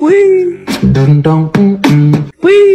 Wee. Dun dun mm mm. Wee.